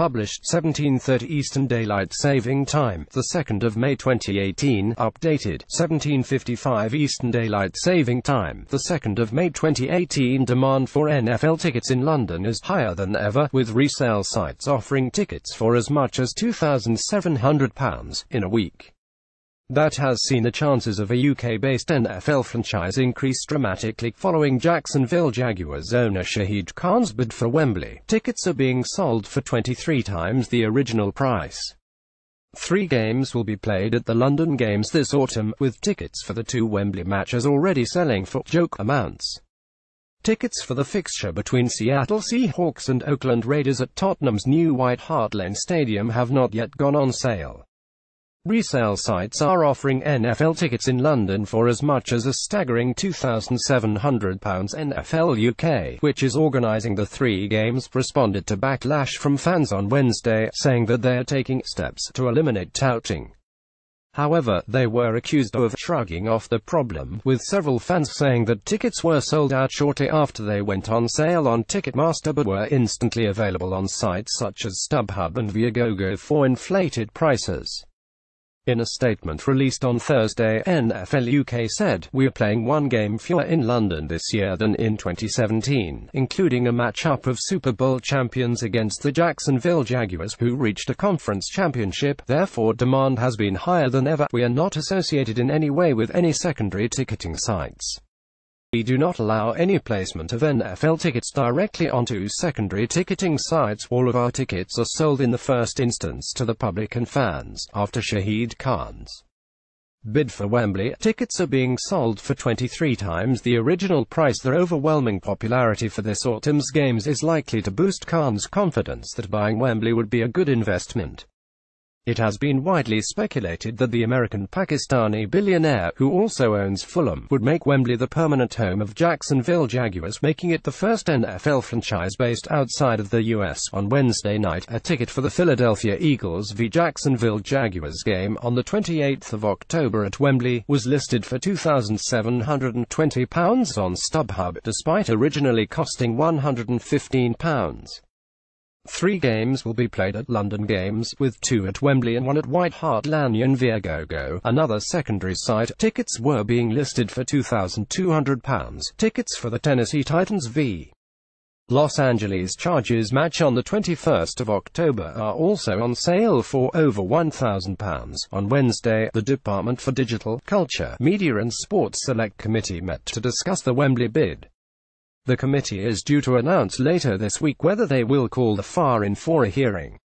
published 1730 Eastern Daylight Saving Time, the 2nd of May 2018, updated 1755 Eastern Daylight Saving Time, the 2nd of May 2018. Demand for NFL tickets in London is higher than ever, with resale sites offering tickets for as much as £2,700 in a week. That has seen the chances of a UK-based NFL franchise increase dramatically following Jacksonville Jaguars owner Shahid Khan's bid for Wembley. Tickets are being sold for 23 times the original price. Three games will be played at the London Games this autumn, with tickets for the two Wembley matches already selling for joke amounts. Tickets for the fixture between Seattle Seahawks and Oakland Raiders at Tottenham's new White Hart Lane Stadium have not yet gone on sale. Resale sites are offering NFL tickets in London for as much as a staggering £2,700. NFL UK, which is organising the three games, responded to backlash from fans on Wednesday, saying that they are taking steps to eliminate touting. However, they were accused of shrugging off the problem, with several fans saying that tickets were sold out shortly after they went on sale on Ticketmaster but were instantly available on sites such as StubHub and Viagogo for inflated prices. In a statement released on Thursday, NFL UK said, We're playing one game fewer in London this year than in 2017, including a matchup of Super Bowl champions against the Jacksonville Jaguars, who reached a conference championship, therefore demand has been higher than ever. We are not associated in any way with any secondary ticketing sites. We do not allow any placement of NFL tickets directly onto secondary ticketing sites. All of our tickets are sold in the first instance to the public and fans, after Shahid Khan's bid for Wembley. Tickets are being sold for 23 times the original price. The overwhelming popularity for this autumn's games is likely to boost Khan's confidence that buying Wembley would be a good investment. It has been widely speculated that the American-Pakistani billionaire, who also owns Fulham, would make Wembley the permanent home of Jacksonville Jaguars, making it the first NFL franchise based outside of the U.S. On Wednesday night, a ticket for the Philadelphia Eagles v Jacksonville Jaguars game on the 28th of October at Wembley was listed for £2,720 on StubHub, despite originally costing £115. Three games will be played at London Games, with two at Wembley and one at White Hart Lane in Viagogo, another secondary site. Tickets were being listed for £2,200. Tickets for the Tennessee Titans v. Los Angeles Chargers match on the 21st of October are also on sale for over £1,000. On Wednesday, the Department for Digital, Culture, Media and Sports Select Committee met to discuss the Wembley bid. The committee is due to announce later this week whether they will call the FA in for a hearing.